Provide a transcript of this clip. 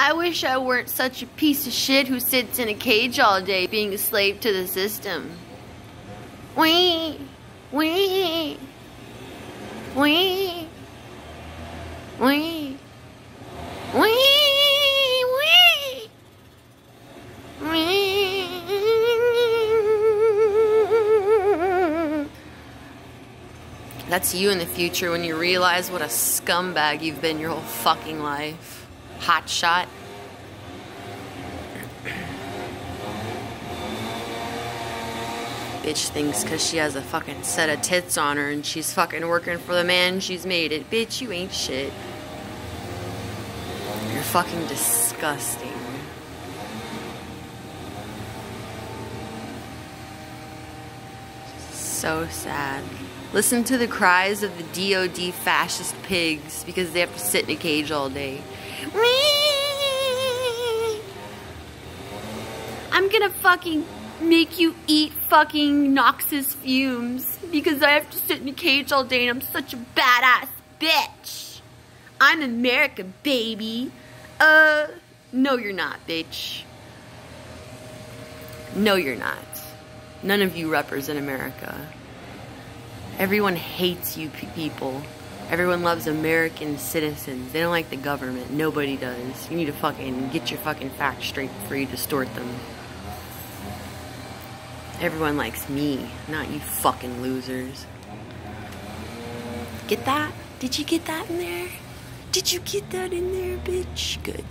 I wish I weren't such a piece of shit who sits in a cage all day being a slave to the system. Wee, wee, wee, wee, wee. That's you in the future when you realize what a scumbag you've been your whole fucking life. Hot shot. Bitch thinks because she has a fucking set of tits on her and she's fucking working for the man she's made it. Bitch, you ain't shit. You're fucking disgusting. So sad. Listen to the cries of the DOD fascist pigs because they have to sit in a cage all day. I'm gonna fucking make you eat fucking noxious fumes because I have to sit in a cage all day and I'm such a badass bitch. I'm America, baby. Uh, no you're not, bitch. No you're not. None of you represent America. Everyone hates you people. Everyone loves American citizens. They don't like the government. Nobody does. You need to fucking get your fucking facts straight before you distort them. Everyone likes me, not you fucking losers. Get that? Did you get that in there? Did you get that in there, bitch? Good.